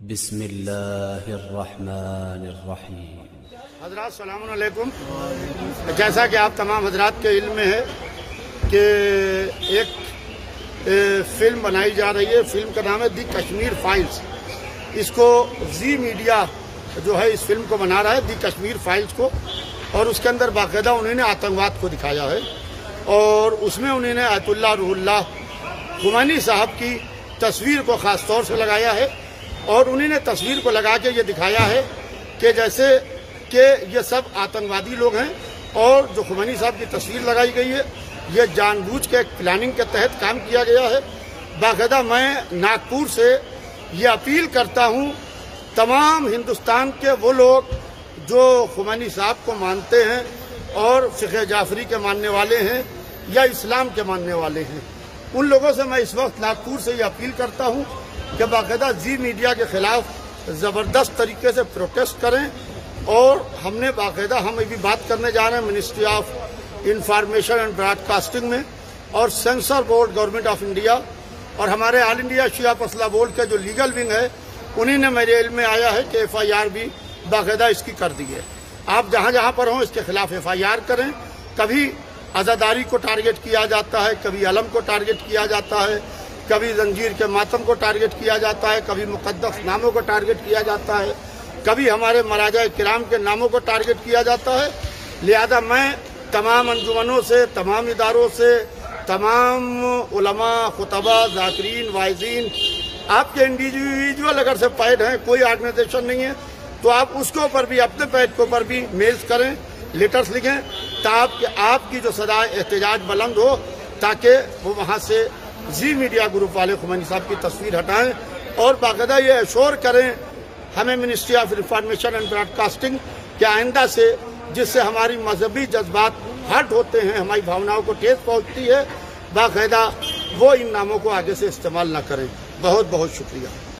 बिस्मिल्लाहिर्रहमानिर्रहीम। हजरात सलामकुम जैसा कि आप तमाम हजरात के इल्म में है कि एक फ़िल्म बनाई जा रही है। फ़िल्म का नाम है दी कश्मीर फाइल्स। इसको जी मीडिया जो है इस फ़िल्म को बना रहा है, दी कश्मीर फाइल्स को। और उसके अंदर बाकायदा उन्होंने आतंकवाद को दिखाया है। और उसमें उन्होंने आयतुल्ला रूहुल्ला खुमानी साहब की तस्वीर को ख़ास तौर से लगाया है। और उन्हीं ने तस्वीर को लगा के ये दिखाया है कि जैसे कि ये सब आतंकवादी लोग हैं और जो खुमानी साहब की तस्वीर लगाई गई है, ये जानबूझ के प्लानिंग के तहत काम किया गया है। बाकायदा मैं नागपुर से ये अपील करता हूँ, तमाम हिंदुस्तान के वो लोग जो खुमानी साहब को मानते हैं और फ़िक जाफरी के मानने वाले हैं या इस्लाम के मानने वाले हैं, उन लोगों से मैं इस वक्त नागपुर से ये अपील करता हूँ कि बाकायदा जी मीडिया के खिलाफ ज़बरदस्त तरीके से प्रोटेस्ट करें और हमने बाकायदा हम अभी बात करने जा रहे हैं ministry of information and broadcasting में और censor board government of India और हमारे ऑल इंडिया शिया फसला बोर्ड का जो लीगल विंग है, उन्हीं ने मेरे इल्म में आया है कि एफ़ आई आर भी बाकायदा इसकी कर दी है। आप जहाँ जहाँ पर हों, इसके खिलाफ एफ़ आई आर करें। कभी आज़ादारी को टारगेट किया जाता है, कभी अलम को टारगेट किया जाता है कभी जंजीर के मातम को टारगेट किया जाता है, कभी मुकदस नामों को टारगेट किया जाता है, कभी हमारे महाराजा किराम के नामों को टारगेट किया जाता है। लिहाजा मैं तमाम अंजुमनों से, तमाम इदारों से, तमाम उलमा, खुतबा, जाकरीन वाइजीन आपके इंडिविजुअल अगर से पैड हैं, कोई ऑर्गेनाइजेशन नहीं है तो आप उसके ऊपर भी, अपने पैड के ऊपर भी मेल्स करें लेटर्स लिखें, ताकि आपकी जो सदा एहतजाज बुलंद हो, ताकि वो वहाँ से जी, मीडिया ग्रुप वाले खुमानी साहब की तस्वीर हटाएँ और बाकायदा ये एश्योर करें, हमें ministry of information and broadcasting के आइंदा से, जिससे हमारी मजहबी जज्बात हट होते हैं, हमारी भावनाओं को ठेस पहुँचती है, बाकायदा वो इन नामों को आगे से इस्तेमाल न करें। बहुत बहुत शुक्रिया।